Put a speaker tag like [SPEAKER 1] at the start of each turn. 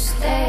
[SPEAKER 1] stay.